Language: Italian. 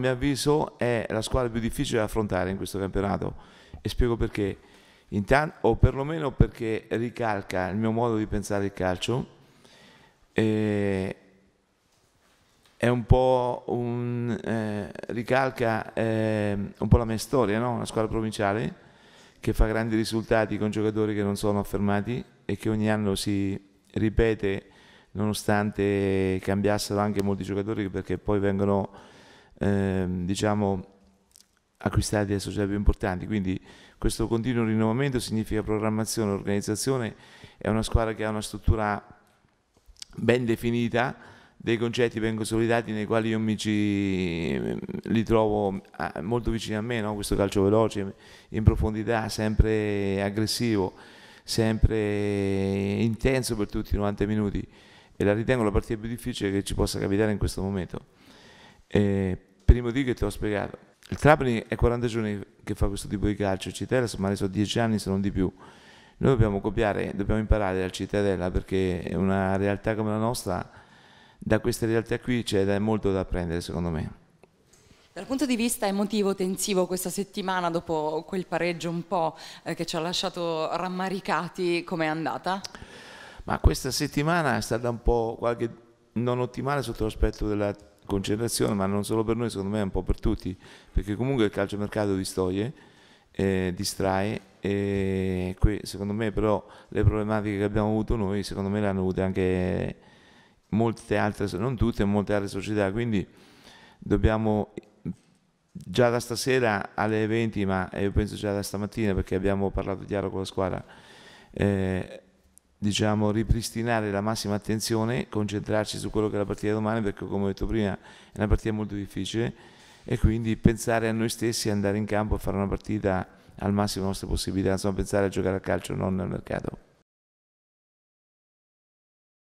A mio avviso è la squadra più difficile da affrontare in questo campionato e spiego perché. Intanto, o perlomeno perché ricalca il mio modo di pensare il calcio. E è un po' un, eh, ricalca eh, un po' la mia storia, no? una squadra provinciale che fa grandi risultati con giocatori che non sono affermati e che ogni anno si ripete nonostante cambiassero anche molti giocatori perché poi vengono Ehm, diciamo, acquistati da società più importanti. Quindi questo continuo rinnovamento significa programmazione, organizzazione, è una squadra che ha una struttura ben definita, dei concetti ben consolidati nei quali io mi ci, li trovo molto vicini a me, no? questo calcio veloce, in profondità, sempre aggressivo, sempre intenso per tutti i 90 minuti e la ritengo la partita più difficile che ci possa capitare in questo momento. Eh, per i motivi che ti ho spiegato. Il Trapani è 40 giorni che fa questo tipo di calcio, Cittadella ma sono 10 anni se non di più. Noi dobbiamo copiare, dobbiamo imparare dal Cittadella perché una realtà come la nostra, da queste realtà qui c'è molto da apprendere secondo me. Dal punto di vista emotivo, tensivo, questa settimana dopo quel pareggio un po' eh, che ci ha lasciato rammaricati, com'è andata? Ma questa settimana è stata un po' qualche non ottimale sotto l'aspetto della concentrazione, ma non solo per noi, secondo me è un po' per tutti, perché comunque il calciomercato distoglie, eh, distrae e qui secondo me però le problematiche che abbiamo avuto noi, secondo me le hanno avute anche molte altre, non tutte, molte altre società, quindi dobbiamo già da stasera alle 20, ma io penso già da stamattina perché abbiamo parlato chiaro con la squadra, eh, diciamo, ripristinare la massima attenzione, concentrarci su quello che è la partita domani, perché come ho detto prima è una partita molto difficile e quindi pensare a noi stessi, andare in campo e fare una partita al massimo delle nostre possibilità, insomma pensare a giocare a calcio, non nel mercato.